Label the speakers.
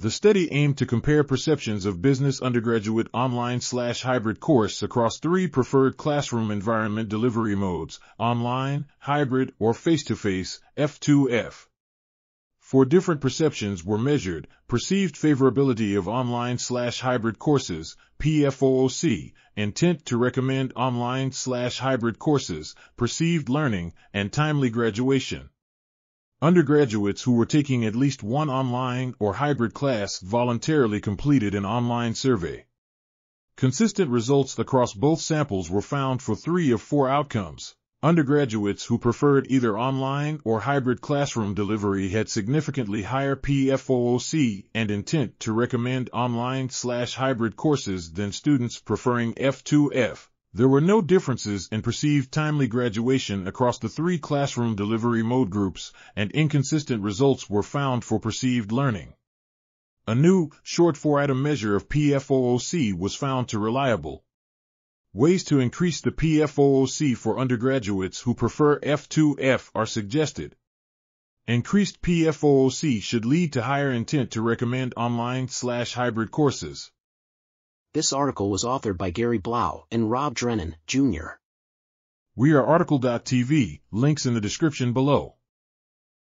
Speaker 1: The study aimed to compare perceptions of business undergraduate online slash hybrid course across three preferred classroom environment delivery modes, online, hybrid, or face-to-face, F2F. Four different perceptions were measured, perceived favorability of online slash hybrid courses, PFOOC, intent to recommend online slash hybrid courses, perceived learning, and timely graduation. Undergraduates who were taking at least one online or hybrid class voluntarily completed an online survey. Consistent results across both samples were found for three of four outcomes. Undergraduates who preferred either online or hybrid classroom delivery had significantly higher PFOOC and intent to recommend online slash hybrid courses than students preferring F2F. There were no differences in perceived timely graduation across the three classroom delivery mode groups, and inconsistent results were found for perceived learning. A new, short four-item measure of PFOOC was found to reliable. Ways to increase the PFOOC for undergraduates who prefer F2F are suggested. Increased PFOOC should lead to higher intent to recommend online slash hybrid courses.
Speaker 2: This article was authored by Gary Blau and Rob Drennan, Jr.
Speaker 1: We are RTCL.TV, links in the description below.